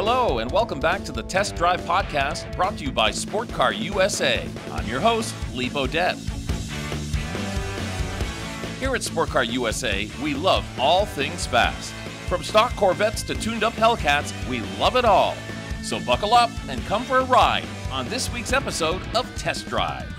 Hello, and welcome back to the Test Drive Podcast brought to you by Sport Car USA. I'm your host, Lee Bodette. Here at Sport Car USA, we love all things fast. From stock Corvettes to tuned up Hellcats, we love it all. So buckle up and come for a ride on this week's episode of Test Drive.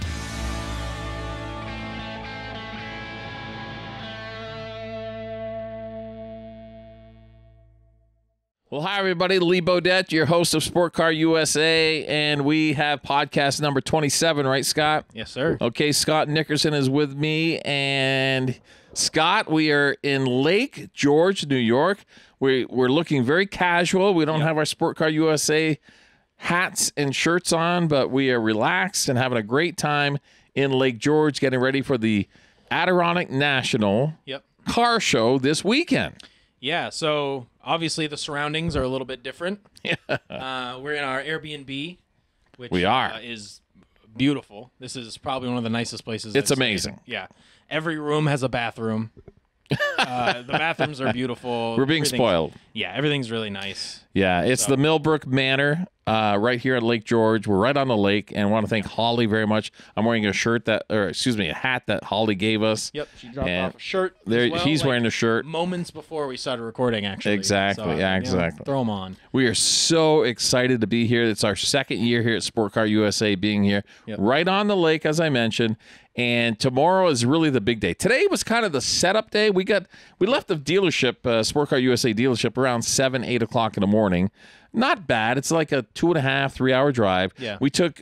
Well, hi, everybody. Lee Bodette, your host of Sport Car USA, and we have podcast number 27, right, Scott? Yes, sir. Okay, Scott Nickerson is with me, and Scott, we are in Lake George, New York. We, we're looking very casual. We don't have our Sport Car USA hats and shirts on, but we are relaxed and having a great time in Lake George, getting ready for the Adirondack National Yep. Car Show this weekend. Yeah. So obviously the surroundings are a little bit different. Yeah. Uh, we're in our Airbnb, which We are. uh, is beautiful. This is probably one of the nicest places. It's I've amazing. Yeah. Every room has a bathroom. uh, the bathrooms are beautiful. We're being Everything's- spoiled. Yeah, everything's really nice. Yeah, it's the Millbrook Manor uh, right here at Lake George. We're right on the lake, and I want to thank Holly very much. I'm wearing a shirt that, or excuse me, a hat that Holly gave us. Yep. She dropped And off a shirt. There, well, he's like, wearing a shirt. moments before we started recording. Actually. Exactly, So, yeah, you know, exactly. throw them on. We are so excited to be here. It's our second year here at Sport Car USA, being here Yep. right on the lake, as I mentioned. And tomorrow is really the big day. Today was kind of the setup day. We got we left the dealership, uh, Sport Car USA dealership, around seven, eight o'clock in the morning. Not bad. It's like a two and a half, three hour drive. Yeah. We took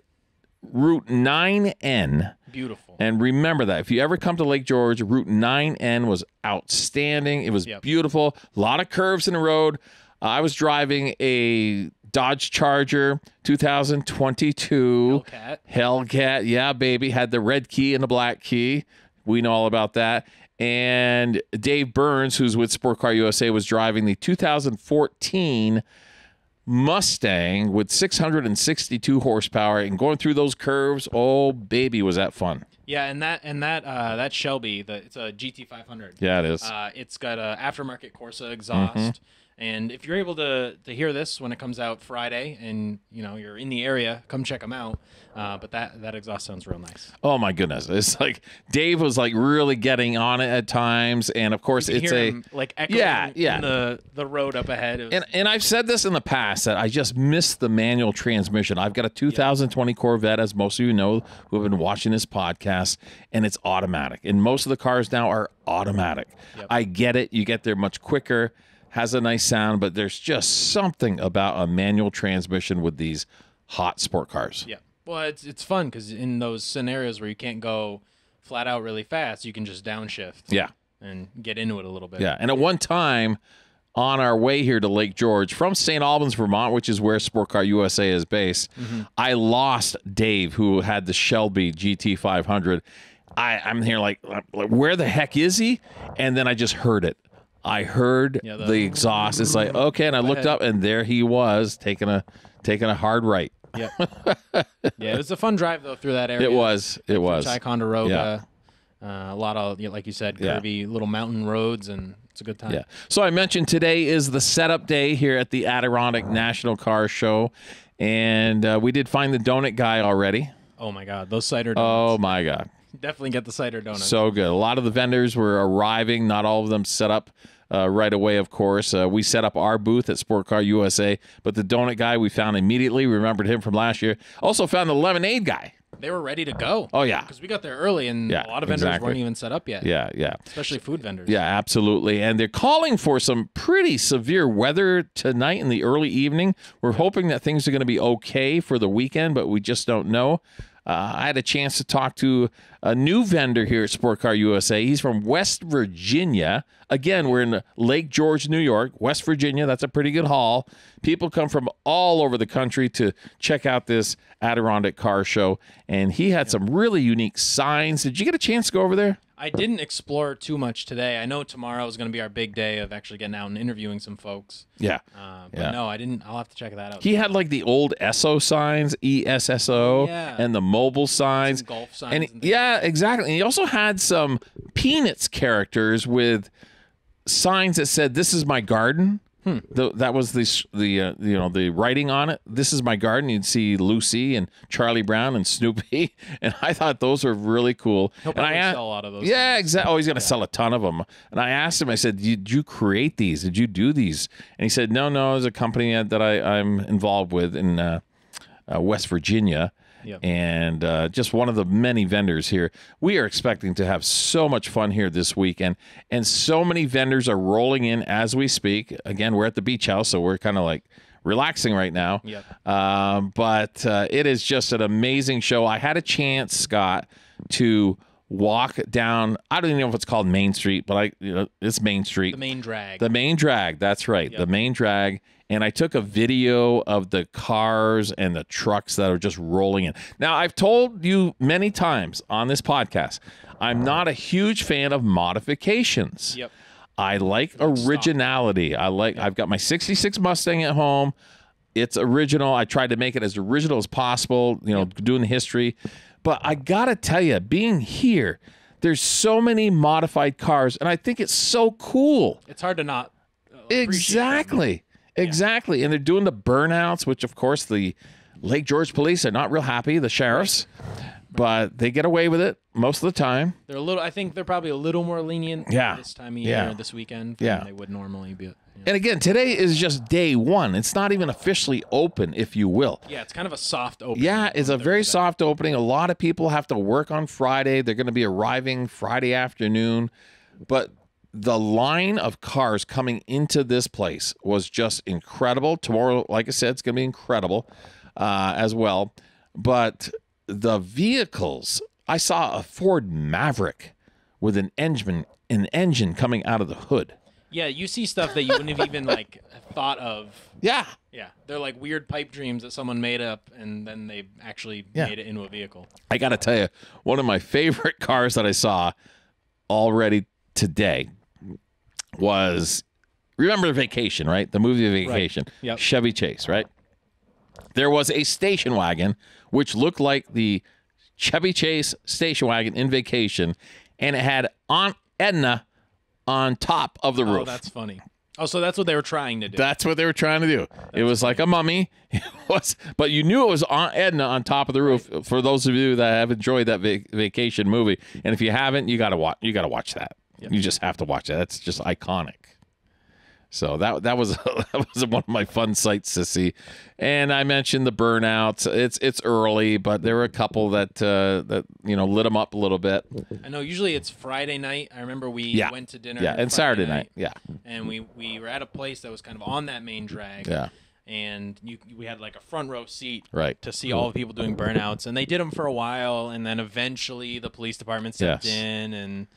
Route 9N. Beautiful. And remember that if you ever come to Lake George, Route 9N was outstanding. It was Yep. beautiful. A lot of curves in the road. I was driving a Dodge Charger 2022 Hellcat. Hellcat. Yeah, baby. Had the red key and the black key. We know all about that. And Dave Burns, who's with Sport Car USA, was driving the 2014 Mustang with 662 horsepower and going through those curves. Oh, baby, was that fun. Yeah, and that and that uh, that Shelby, the it's a GT500. Yeah, it is. Uh, it's got a aftermarket Corsa exhaust, Mm-hmm. And if you're able to to hear this when it comes out Friday, and you know you're in the area, come check them out. Uh, but that that exhaust sounds real nice. Oh my goodness! It's like Dave was like really getting on it at times, and of course it's a 'em, like echoing Yeah, yeah. in the the road up ahead. Was- and and I've said this in the past that I just miss the manual transmission. I've got a 2020 Corvette, as most of you know who have been watching this podcast, and it's automatic. And most of the cars now are automatic. I get it; you get there much quicker, has a nice sound, but there's just something about a manual transmission with these hot sport cars. yeah, well, it's it's fun because in those scenarios where you can't go flat out really fast, you can just downshift Yeah. and get into it a little bit. Yeah, and at one time on our way here to Lake George from St. Albans, Vermont, which is where Sport Car USA is based, mm-hmm. I lost Dave, who had the Shelby GT500. I, I'm here like, like, where the heck is he? And then I just heard it. I heard Yeah, the, the- exhaust. It's like okay, and I looked up, and there he was taking a taking a hard right. yeah, yeah. It was a fun drive though through that area. It was. It was. Ticonderoga. Uh, a lot of, yeah, like you said, Yeah. curvy little mountain roads, and it's a good time. Yeah. So I mentioned today is the setup day here at the Adirondack National Car Show, and uh, we did find the donut guy already. Oh my God, those cider donuts. Oh my god. Definitely get the cider donuts. So good. A lot of the vendors were arriving, not all of them set up uh, right away, of course. Uh, we set up our booth at Sport Car USA, but the donut guy we found immediately, remembered him from last year. Also found the lemonade guy. they were ready to go. Oh, yeah. because we got there early, and Yeah, a lot of vendors exactly. weren't even set up yet. Yeah, yeah. especially food vendors. Yeah, absolutely. And they're calling for some pretty severe weather tonight in the early evening. We're hoping that things are going to be okay for the weekend, but we just don't know. Uh, I had a chance to talk to a new vendor here at Sport Car USA. He's from West Virginia. Again, we're in Lake George, New York, West Virginia. That's a pretty good haul. People come from all over the country to check out this Adirondack car show. And he had some really unique signs. Did you get a chance to go over there? I didn't explore too much today. I know tomorrow is going to be our big day of actually getting out and interviewing some folks. Yeah. Uh, but Yeah. no, I didn't. I'll have to check that out. He had like the old ESSO signs, E S S O, Yeah. and the Mobil signs. Some Gulf signs And and yeah, exactly. And he also had some Peanuts characters with signs that said, This is my garden. The, that was the the uh, you know the writing on it. This is my garden. You'd see Lucy and Charlie Brown and Snoopy, and I thought those were really cool. He'll and I sell a lot of those. yeah, exactly. Oh, he's going to sell a ton of them. And I asked him, I said, Did you create these? Did you do these? And he said, No, no, it's a company that I, I'm involved with in uh, uh, West Virginia. Yep. And uh, just one of the many vendors here. We are expecting to have so much fun here this weekend. And so many vendors are rolling in as we speak. Again, we're at the beach house, so we're kind of like relaxing right now. Yep. Um, but uh, it is just an amazing show. I had a chance, Scott, to walk down. I don't even know if it's called Main Street, but I, you know, it's Main Street. The main drag. The main drag. That's right. The main drag. And I took a video of the cars and the trucks that are just rolling in. Now, I've told you many times on this podcast, I'm not a huge fan of modifications. Yep. I like originality. I like I've got my 66 Mustang at home. It's original. I tried to make it as original as possible, you know, doing the history. But I got to tell you, being here, there's so many modified cars and I think it's so cool. It's hard to not. uh, them. Exactly. Exactly. And they're doing the burnouts, which of course the Lake George police are not real happy, the sheriffs, but they get away with it most of the time. They're a little. I think they're probably a little more lenient. Yeah. This time of year, Yeah. this weekend. Yeah. They would normally be. Yeah. And again, today is just day one. It's not even officially open, if you will. Yeah, it's kind of a soft open. Yeah, it's a very soft opening. A lot of people have to work on Friday. They're going to be arriving Friday afternoon. But the line of cars coming into this place was just incredible. Tomorrow, like I said, it's going to be incredible uh, as well. But the vehicles, I saw a Ford Maverick with an engine, an engine coming out of the hood. Yeah, you see stuff that you wouldn't have even like thought of. Yeah, Yeah, they're like weird pipe dreams that someone made up, and then they actually Yeah. made it into a vehicle. I got to tell you, one of my favorite cars that I saw already today was remember Vacation, right? The movie Vacation. Yep. Chevy Chase, right? There was a station wagon which looked like the Chevy Chase station wagon in Vacation, and it had Aunt Edna on top of the roof. Oh, roof. that's funny. Oh, so that's what they were trying to do. That's what they were trying to do. it was like a mummy. It was, but you knew it was Aunt Edna on top of the roof. For those of you that have enjoyed that vac- vacation movie, and if you haven't, you got to watch. You got to watch that. You just have to watch that. That's just iconic. So that that was that was one of my fun sights to see, and I mentioned the burnouts. It's it's early, but there were a couple that uh, that you know lit them up a little bit. I know. Usually it's Friday night. I remember we Yeah. went to dinner. Yeah, and Friday Saturday night. Yeah, and we we were at a place that was kind of on that main drag. yeah, And you we had like a front row seat right. to see all the people doing burnouts, and they did them for a while, and then eventually the police department stepped Yes. in and.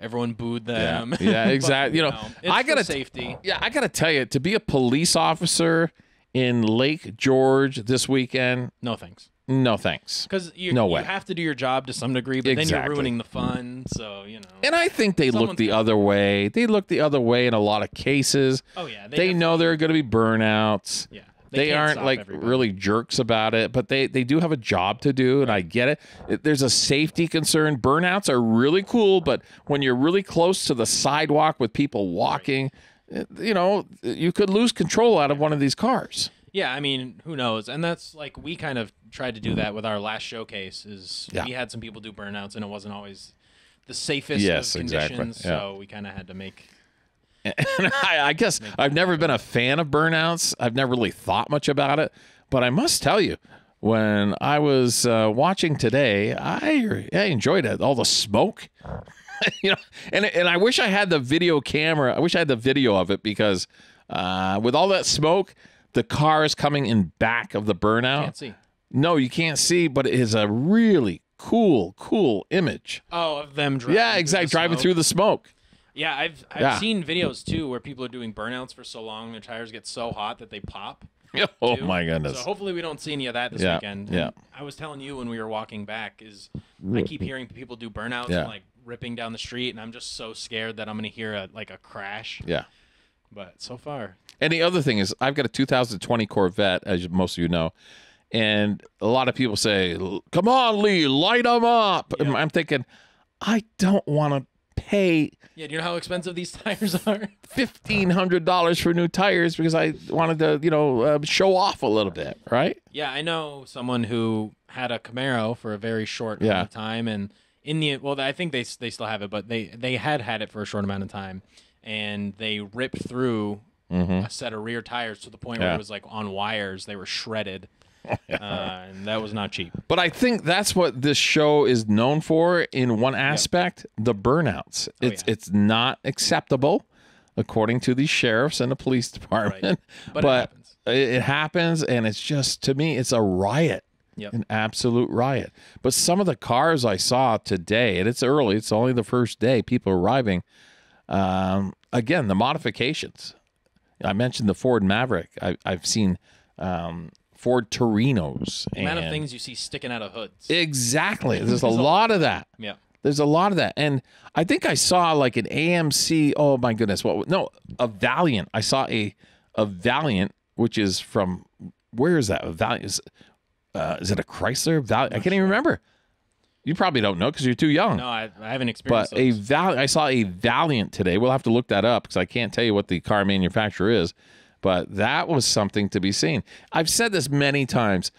Everyone booed them. yeah, But, exactly. You know, I gotta- safety. Yeah, I got to tell you, to be a police officer in Lake George this weekend, No thanks. no thanks. Because you, No you have to do your job to some degree, but then you're ruining the fun. So you know. And I think they look the gotta- other way. They look the other way in a lot of cases. oh yeah, They, have- know there are going to be burnouts. Yeah, They, can't aren't like everybody. really jerks about it, but they they do have a job to do, and I get it. There's a safety concern. Burnouts are really cool, but when you're really close to the sidewalk with people walking, eh, you know, you could lose control out of one of these cars. Yeah, I mean, who knows? And that's like we kind of tried to do that with our last showcase. Is Yeah. we had some people do burnouts, and it wasn't always the safest Yes, of exactly. conditions. Yeah. So we kind of had to make. And I, I guess I've never been a fan of burnouts. I've never really thought much about it, but I must tell you, when I was uh, watching today, I, I enjoyed it. All the smoke, you know, and and I wish I had the video camera. I wish I had the video of it because uh, with all that smoke, the cars coming in back of the burnout. Can't see. No, you can't see, but it is a really cool, cool image. Oh, of them driving. Yeah, exactly. Driving smoke. through the smoke. Yeah, I've I've Yeah. seen videos too where people are doing burnouts for so long their tires get so hot that they pop. Oh too. my goodness. So hopefully we don't see any of that this Yeah, weekend. yeah. I was telling you when we were walking back is I keep hearing people do burnouts Yeah. and like ripping down the street and I'm just so scared that I'm gonna hear a like a crash. yeah. But so far. And the other thing is, I've got a 2020 Corvette, as most of you know, and a lot of people say, "Come on, Lee, light them up." And I'm thinking, I don't want to pay Yeah, do you know how expensive these tires are? fifteen hundred dollars for new tires because I wanted to, you know, uh, show off a little bit, right? Yeah, I know someone who had a Camaro for a very short Yeah. amount of time, and in the well, I think they they still have it, but they they had had it for a short amount of time, and they ripped through a set of rear tires to the point where Mm-hmm. It was like on wires. They were shredded, uh, and that was not cheap. But I think that's what this show is known for in one aspect, the burnouts. It's Oh, yeah. it's not acceptable according to the sheriffs and the police department. But it happens. it, happens and it's just to me it's a riot. Yep. An absolute riot. But some of the cars I saw today, and it's early, it's only the first day, people arriving. Um, again, the modifications. I mentioned the Ford Maverick. I, I've seen um, Ford Torinos. The amount of things you see sticking out of hoods. Exactly. There's a lot of that. yeah. There's a lot of that. And I think I saw like an AMC. Oh my goodness. What? No, a Valiant. I saw a a Valiant, which is from where is that? A Valiant is, uh, is it a Chrysler Valiant? I can't even remember. You probably don't know because you're too young. No, I, I haven't experienced. but experienced a those. Valiant. I saw a Valiant today. We'll have to look that up because I can't tell you what the car manufacturer is. But that was something to be seen. I've said this many times.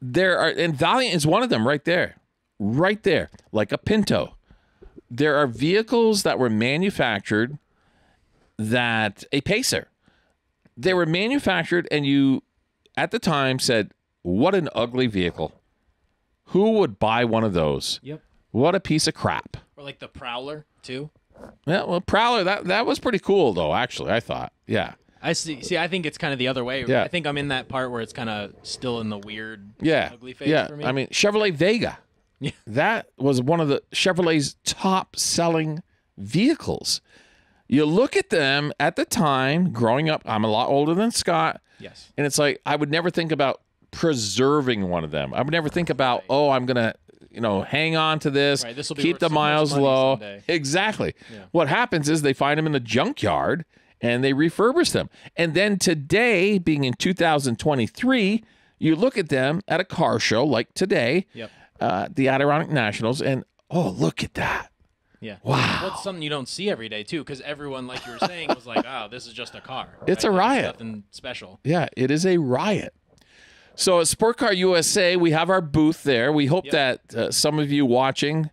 There are, and Valiant is one of them right there, right there, like a Pinto. There are vehicles that were manufactured that a Pacer. They were manufactured, and you at the time said, What an ugly vehicle. Who would buy one of those? Yep. What a piece of crap. Or like the Prowler too. Yeah, well, Prowler, that, that was pretty cool, though, actually, I thought. Yeah. I see. See, I think it's kind of the other way. Yeah. I think I'm in that part where it's kind of still in the weird, Yeah. ugly phase yeah. for me. I mean, Chevrolet Vega. Yeah. That was one of the Chevrolet's top selling vehicles. You look at them at the time, growing up, I'm a lot older than Scott. yes. And it's like I would never think about preserving one of them. I would never think about, oh, I'm gonna, you know, hang on to this, Right, keep the miles low. someday. Exactly. Yeah. What happens is they find them in the junkyard and they refurbish them. And then today, being in 2023, you look at them at a car show like today, Yep. uh, the Adirondack Nationals, and oh, look at that. Yeah. Wow. It's something you don't see every day too, because everyone, like you were saying, was like, "Oh, this is just a car." It's a riot. Nothing special. Yeah, it is a riot. So at Sport Car USA, we have our booth there. We hope Yep. that uh, some of you watching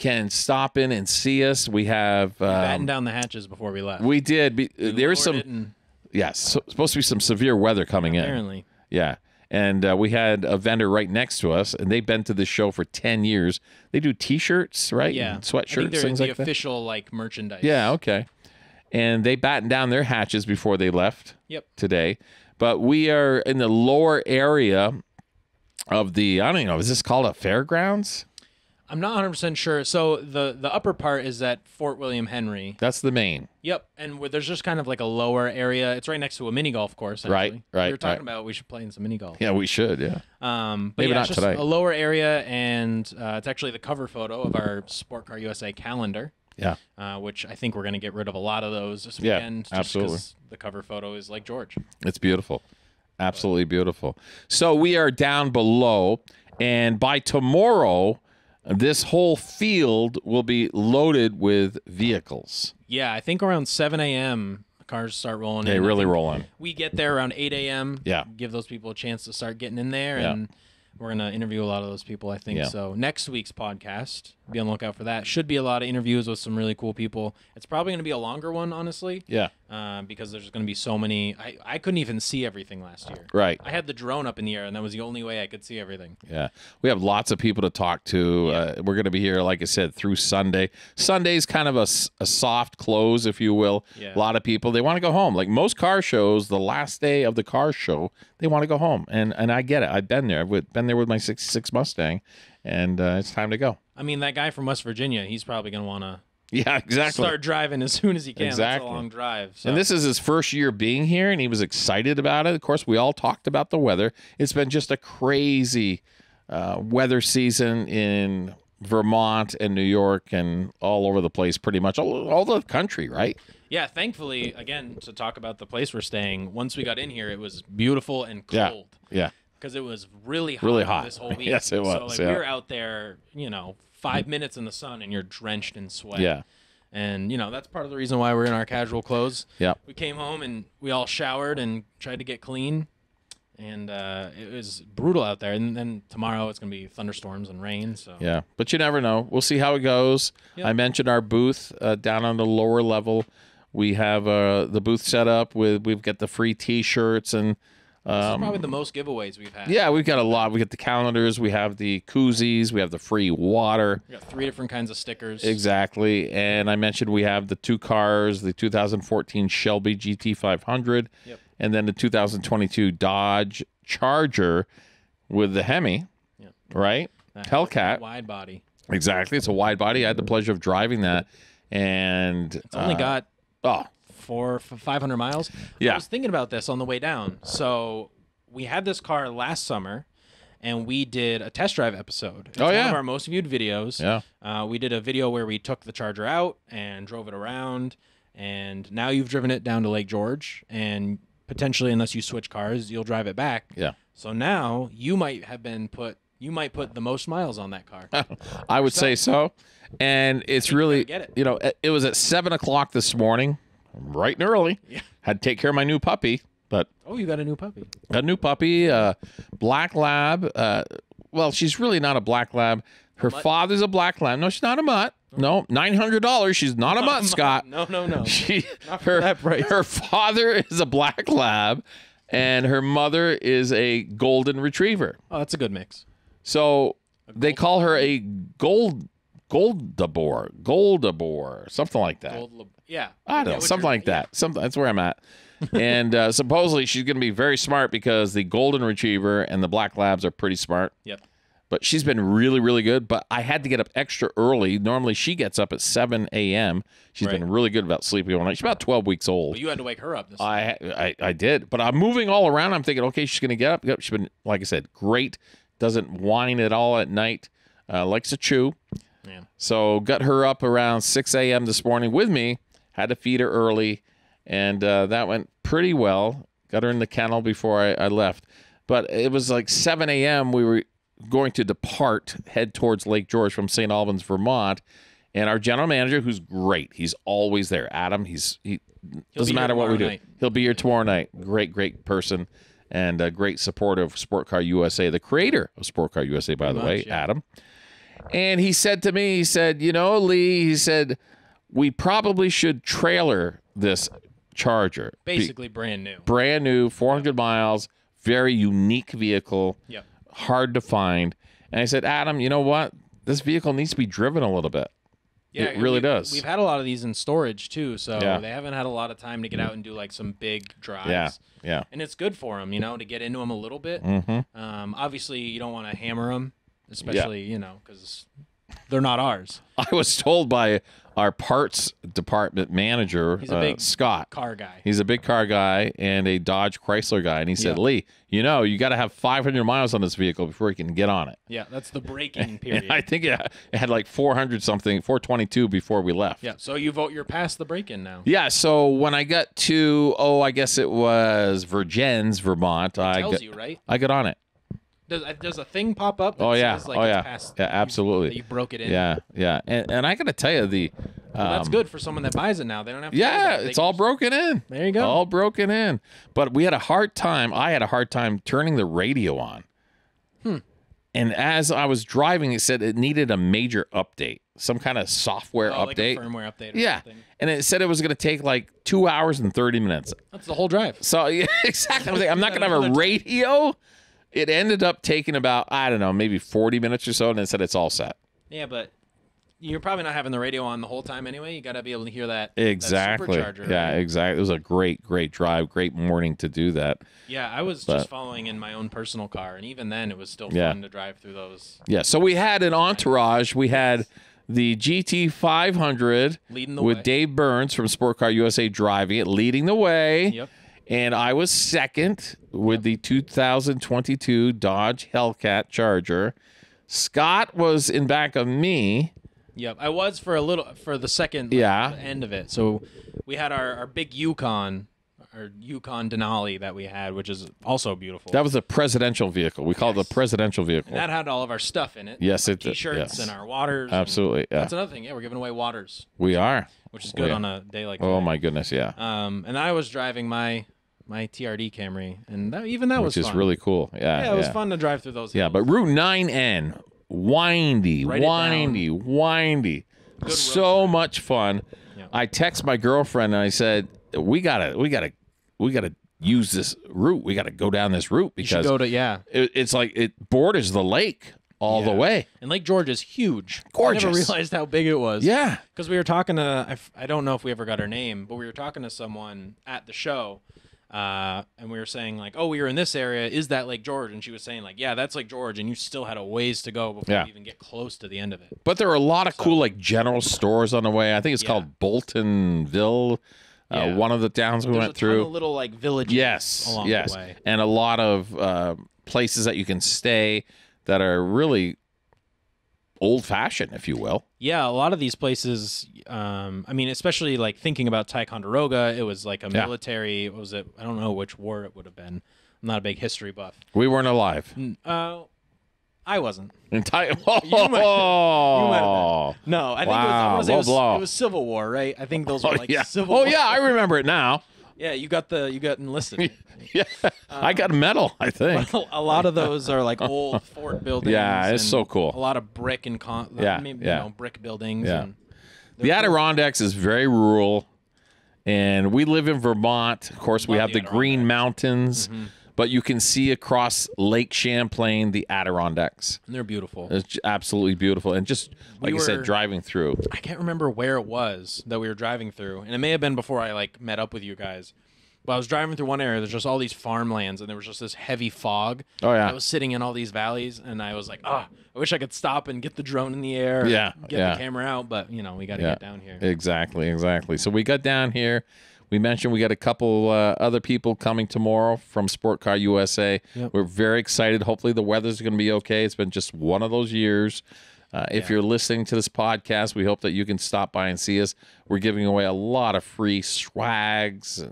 can stop in and see us. We have Batten um, down the hatches before we left. we did. Be, We there is lowered some and yes, so, supposed to be some severe weather coming in. apparently. Yeah. And uh, we had a vendor right next to us, and they've been to this show for 10 years. They do t shirts, right? Yeah. And sweatshirts, things the like that. official like merchandise. Yeah, okay. And they battened down their hatches before they left Yep. today. But we are in the lower area of the, I don't even know, is this called a fairgrounds? I'm not 100 percent sure. So the the upper part is at Fort William Henry. That's the main. Yep. And where there's just kind of like a lower area. It's right next to a mini golf course. Actually. Right, right, We were talking right. about we should play in some mini golf. Yeah, we should. Yeah. Um, but Maybe yeah, not it's just tonight. a lower area, and uh, it's actually the cover photo of our Sport Car USA calendar, Yeah. uh, which I think we're going to get rid of a lot of those this Yeah, weekend. just absolutely. The cover photo is Lake George. It's beautiful. Absolutely beautiful. So we are down below, and by tomorrow, this whole field will be loaded with vehicles. Yeah, I think around 7 a.m. cars start rolling They in. I really roll on. We get there around 8 a.m. Yeah. Give those people a chance to start getting in there, Yeah. and we're gonna interview a lot of those people. I think Yeah. so. Next week's podcast, be on the lookout for that. Should be a lot of interviews with some really cool people. It's probably gonna be a longer one, honestly. Yeah. uh, because there's going to be so many. I, I couldn't even see everything last year. Right. I had the drone up in the air, and that was the only way I could see everything. Yeah. We have lots of people to talk to. Uh, we're going to be here, like I said, through Sunday. Sunday's kind of a, a soft close, if you will. Yeah. A lot of people, they want to go home. Like most car shows, the last day of the car show, they want to go home. And and I get it. I've been there. I've been there with my 66 Mustang, and uh, it's time to go. I mean, that guy from West Virginia, he's probably going to want to Yeah, exactly. start driving as soon as he can. Exactly. That's a long drive. So. And this is his first year being here, and he was excited about it. Of course, we all talked about the weather. It's been just a crazy uh, weather season in Vermont and New York and all over the place, pretty much all, all the country, right? yeah, thankfully, again, to talk about the place we're staying, once we got in here, it was beautiful and Yeah. cold. Yeah. Because it was really hot, Really hot. this whole week. Yes, it So was, like yeah. we were out there, you know, five minutes in the sun, and you're drenched in sweat. Yeah. and you know that's part of the reason why we're in our casual clothes. Yep. We came home and we all showered and tried to get clean, and uh, it was brutal out there. And then tomorrow it's gonna be thunderstorms and rain. So Yeah, but you never know. We'll see how it goes. Yep. I mentioned our booth uh, down on the lower level. We have uh, the booth set up with we've got the free T-shirts and um, probably the most giveaways we've had. yeah, we've got a lot. We got the calendars, we have the koozies, we have the free water. We got three different kinds of stickers. Exactly. And I mentioned we have the two cars, the 2014 Shelby GT500 Yep. and then the 2022 Dodge Charger with the Hemi, Yep. right? That Hellcat. wide body. Exactly. It's a wide body. I had the pleasure of driving that. And It's only uh, got oh, four, 500 miles. Yeah. I was thinking about this on the way down. So we had this car last summer, and we did a test drive episode. It's Oh, one yeah. of our most viewed videos. yeah. Uh, we did a video where we took the Charger out and drove it around, and now you've driven it down to Lake George, and potentially, unless you switch cars, you'll drive it back. Yeah. So now you might have been put. You might put the most miles on that car. I would say so. And it's really, get it. you know, it- it was at seven o'clock this morning, bright and early. Yeah. Had to take care of my new puppy, but oh, you got a new puppy. a new puppy, uh, black lab. Uh, well, she's really not a black lab. Her father's a black lab. No, she's not a mutt. No, nine hundred dollars. She's not a mutt, Scott. No, no, no. She, her, her father is a black lab, and her mother is a golden retriever. Oh, that's a good mix. So they call her a gold Goldador, Goldador, something like that. Gold, yeah. I don't know, something like that. Something that's where I'm at. and uh, supposedly she's going to be very smart because the golden retriever and the black labs are pretty smart. Yep. But she's been really, really good. But I had to get up extra early. Normally she gets up at 7 a.m. She's Right. been really good about sleeping all night. She's about 12 weeks old. But you had to wake her up this. I, I I did, but I'm moving all around. I'm thinking, okay, she's gonna get up. Yep, she's been, like I said, great. Doesn't whine at all at night. Uh, likes to chew. Yeah. So got her up around 6 a.m. this morning with me. Had to feed her early, and uh, that went pretty well. Got her in the kennel before I, I left, but it was like 7 a.m. We were going to depart, head towards Lake George from St. Albans, Vermont. And our general manager, who's great, he's always there. Adam, he's he doesn't matter what we do. night. He'll be here tomorrow night. Great, great person, and a great supporter of Sport Car USA, the creator of Sport Car USA, by the much, way, yeah. Adam. And he said to me, he said, you know, Lee, he said, we probably should trailer this Charger. Be- Basically brand new. brand new, 400 miles, very unique vehicle, Yep. hard to find. And I said, Adam, you know what? This vehicle needs to be driven a little bit. Yeah, It really we- does. We've had a lot of these in storage too, so Yeah. they haven't had a lot of time to get out and do like some big drives. Yeah, yeah. And it's good for them, you know, to get into them a little bit. Mm-hmm. Um, obviously, you don't want to hammer them, especially you know because they're not ours. I was told by our parts department manager, He's a uh, big Scott. Car guy. He's a big car guy and a Dodge Chrysler guy. And he said, Yeah. Lee, you know, you got to have 500 miles on this vehicle before you can get on it. Yeah, that's the braking period. And I think it, it had like 400 something, 422 before we left. yeah, so you vote you're past the break-in now. Yeah, so when I got to, oh, I guess it was Vergennes, Vermont, I tells got, you right. I got on it. Does does a thing pop up? That Oh, yeah. says, like, Oh, yeah. Past, Yeah, absolutely. that You broke it in. Yeah, yeah. And, and I got to tell you, the. Well, that's um, good for someone that buys it now. They don't have to. Yeah, it. It's all just- broken in. There you go. All broken in. But we had a hard time. I had a hard time turning the radio on. Hmm. And as I was driving, it said it needed a major update, some kind of software Oh, like update. firmware update. Or yeah. something. And it said it was going to take like two hours and 30 minutes. That's the whole drive. So, yeah, exactly. I was like, I'm not going to have a radio. It ended up taking about, I don't know, maybe 40 minutes or so. And it said it's all set. Yeah, but you're probably not having the radio on the whole time anyway. You got to be able to hear that. that Exactly. supercharger, yeah, right? exactly. It was a great, great drive, great morning to do that. Yeah, I was But- just following in my own personal car, and even then, it was still Yeah. fun to drive through those. Yeah, so we had an entourage. We had the GT 500 Leading the with way. Dave Burns from Sport Car USA driving it, leading the way. Yep. And I was second with the 2022 Dodge Hellcat Charger. Scott was in back of me. Yep. I was for a little for the second Yeah. end of it. So we had our, our big Yukon our Yukon Denali that we had, which is also beautiful. That was a presidential vehicle. We call it the presidential vehicle. and that had all of our stuff in it. Yes, it did, t-shirts yes. and our waters. Absolutely. Yeah. That's another thing. Yeah, we're giving away waters, we are. which is good Yeah. on a day like Oh my goodness, yeah. Um, and I was driving my my TRD Camry, and that, even that Which was is fun. really cool. Yeah. yeah, it was fun to drive through those. Yeah, hills. but Route 9N, windy, Write it windy, windy. road So much fun. Yeah. I text my girlfriend and I said, "We gotta, we gotta, we gotta use this route. We gotta go down this route you should because go to yeah. it, it's like it borders the lake all the Yeah. way. And Lake George is huge. I Gorgeous. never realized how big it was. Yeah, Because we were talking to, I, f- I don't know if we ever got her name, but we were talking to someone at the show. Uh, and we were saying, like, oh, we were in this area. Is that Lake George? And she was saying, like, yeah, that's Lake George. And you still had a ways to go before Yeah. you even get close to the end of it. but there are a lot of cool like general stores on the way. I think it's Yeah. called Boltonville, uh, Yeah. one of the towns we There's went through. little, like, villages Yes, along yes, the way. and a lot of uh, places that you can stay that are really old fashioned, if you will. Yeah, a lot of these places, um, I mean, especially, like, thinking about Ticonderoga, it was like a Yeah. military, what was it? I don't know which war it would have been. I'm not a big history buff. We weren't alive. Uh, I wasn't. Entire. might- you might Oh, No, I think it was, I Wow, it was, it was Civil War, right? I think those were oh like yeah. Civil Oh War. yeah, I remember it now. Yeah, you got the you got enlisted. Yeah, um, I got a medal. I think. a lot of those are like old fort buildings. Yeah, it's so cool. A lot of brick and con. Yeah, maybe, yeah. You know, brick buildings. Yeah. And The Adirondacks is very rural, and we live in Vermont. Of course, we have the the Green Mountains, mm-hmm. But you can see across Lake Champlain the Adirondacks. and they're beautiful. It's absolutely beautiful, and just like We I said, driving through. I can't remember where it was that we were driving through, and it may have been before I like met up with you guys. But I was driving through one area. There's just all these farmlands, and there was just this heavy fog. Oh yeah, I was sitting in all these valleys, and I was like, "Ah, I wish I could stop and get the drone in the air. Yeah, get yeah. the camera out." But you know, we got to Yeah. get down here. exactly, exactly. So we got down here. We mentioned we got a couple uh, other people coming tomorrow from Sport Car USA. Yep. We're very excited. Hopefully, the weather's going to be okay. It's been just one of those years. Uh, if Yeah. you're listening to this podcast, we hope that you can stop by and see us. We're giving away a lot of free swags,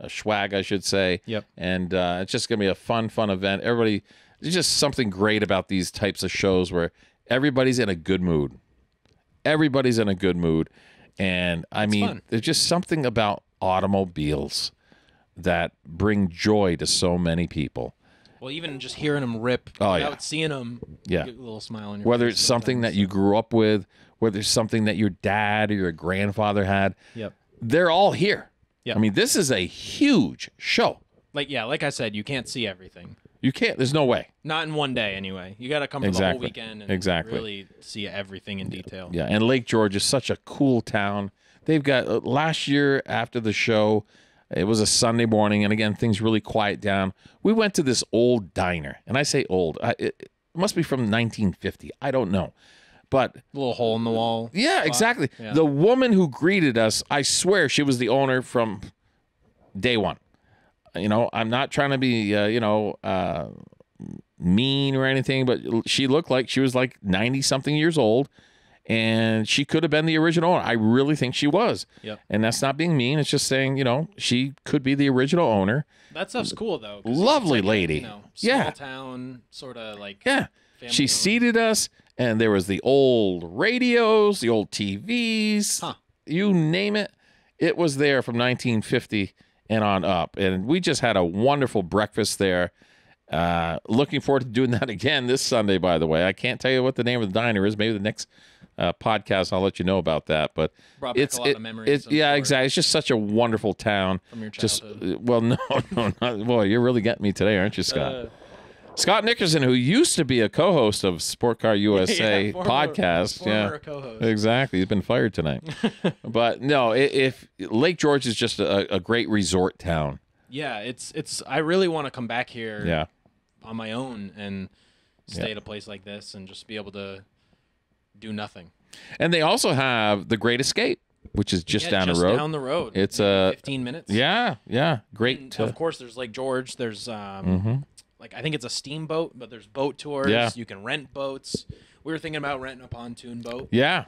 uh, swag, I should say. Yep. And uh, it's just going to be a fun, fun event. Everybody, there's just something great about these types of shows where everybody's in a good mood. Everybody's in a good mood. And I mean, fun. there's just something about automobiles that bring joy to so many people. Well, even just hearing them rip Oh, without yeah. seeing them, Yeah. get a little smile on your Whether face it's something that you grew up with, whether it's something that your dad or your grandfather had, Yep. they're all here. Yep. I mean, this is a huge show. Like yeah, like I said, you can't see everything. You can't, there's no way. Not in one day, anyway. You got to come for the Exactly. whole weekend and Exactly. really see everything in detail. Yeah, and Lake George is such a cool town. They've got uh, last year after the show, it was a Sunday morning, and again things really quiet down. We went to this old diner, and I say old, I, it, it must be from 1950. I don't know, but little hole in the wall. yeah, exactly. Yeah. The woman who greeted us, I swear she was the owner from day one. You know, I'm not trying to be, uh, you know, uh, mean or anything, but she looked like she was like 90 something years old and she could have been the original owner. I really think she was. Yep. And that's not being mean. It's just saying, you know, she could be the original owner. That stuff's cool though. Lovely like a, lady. You know, small Yeah. town sort of like. Yeah. She owned. seated us, and there was the old radios, the old TVs, Huh. you name it. It was there from 1950 and on up, and we just had a wonderful breakfast there. Uh, looking forward to doing that again this Sunday. By the way, I can't tell you what the name of the diner is. Maybe the next uh, podcast I'll let you know about that. But Brought back it's a lot it- of memories. it's yeah, exactly. It's just such a wonderful town. From your Just childhood. uh, well, no, no, not, boy, you're really getting me today, aren't you, Scott? Uh, Scott Nickerson, who used to be a co-host of Sport Car USA yeah, former- podcast, former yeah, exactly. He's been fired tonight. but no, i- if Lake George is just a, a great resort town. Yeah, it's it's. I really want to come back here Yeah, on my own and stay Yeah. at a place like this and just be able to do nothing. and they also have the Great Escape, which is just Yeah, down just the road. Down the road. It's maybe uh, 15 minutes. yeah, yeah, great. And To, of course, there's Lake George. There's um, Mhm. like I think it's a steamboat, but there's boat tours. Yeah. You can rent boats. We were thinking about renting a pontoon boat. yeah,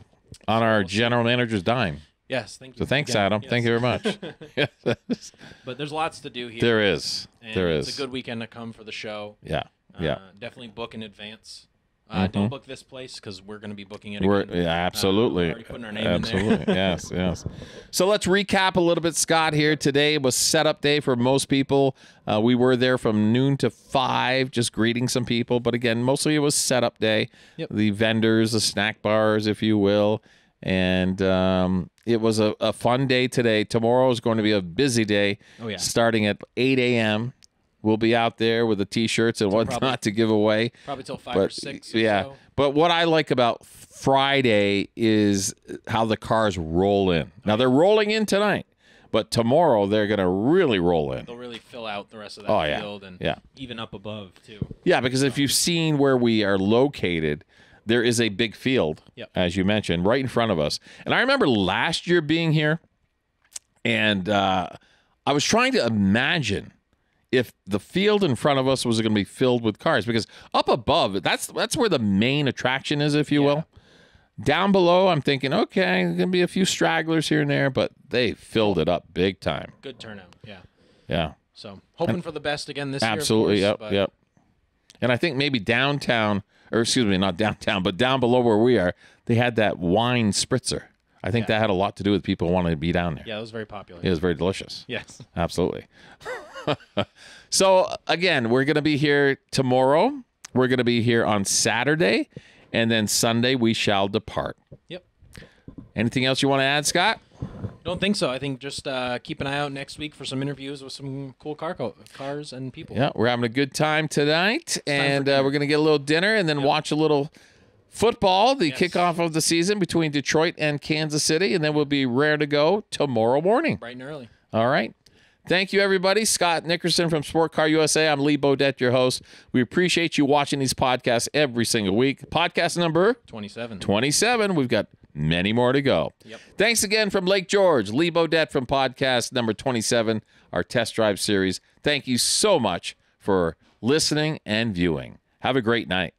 on our general manager's dime. Yes, thank you. So thanks, Again, Adam. yes. Thank you very much. But there's lots to do here. there is. and there it's is. a good weekend to come for the show. yeah. Uh, Yeah. Definitely book in advance. Uh, Don't book this place because we're going to be booking it We're again. yeah, Uh, absolutely. already putting our name absolutely. in there. yes, yes. So let's recap a little bit, Scott. Here today was setup day for most people. Uh, we were there from noon to five, just greeting some people. But again, mostly it was setup day. Yep. The vendors, the snack bars, if you will, and um, it was a, a fun day today. Tomorrow is going to be a busy day. Oh, yeah. Starting at eight a.m. We'll be out there with the t-shirts and whatnot probably- to give away Probably till five or but six. Or yeah. so. But what I like about Friday is how the cars roll in. Now they're rolling in tonight, but tomorrow they're going to really roll in. They'll really fill out the rest of that Oh, yeah. field and Yeah. even up above too. Yeah, because if you've seen where we are located, there is a big field, Yep. as you mentioned, right in front of us. And I remember last year being here, and uh, I was trying to imagine if the field in front of us was going to be filled with cars because up above that's that's where the main attraction is if you will down below i'm thinking okay there's going to be a few stragglers here and there but they filled it up big time Good turnout. Yeah. yeah So hoping for the best again this absolutely year. Absolutely yep but yep and i think maybe downtown or excuse me not downtown but down below where we are they had that wine spritzer i think Yeah. that had a lot to do with people wanting to be down there Yeah, it was very popular. it was very delicious Yes. Absolutely. so again, we're going to be here tomorrow. We're going to be here on Saturday, and then Sunday we shall depart. Yep. Anything else you want to add, Scott? Don't think so. I think just uh, keep an eye out next week for some interviews with some cool car co- cars and people. Yeah, we're having a good time tonight, time and for uh, we're going to get a little dinner and then watch a little football, the Yes. kickoff of the season between Detroit and Kansas City, and then we'll be rare to go tomorrow morning. Bright and early. All right. Thank you, everybody. Scott Nickerson from Sport Car USA. I'm Lee Bodette, your host. We appreciate you watching these podcasts every single week. Podcast number 27. 27. We've got many more to go. Yep. Thanks again from Lake George, Lee Bodette from podcast number 27, our test drive series. Thank you so much for listening and viewing. Have a great night.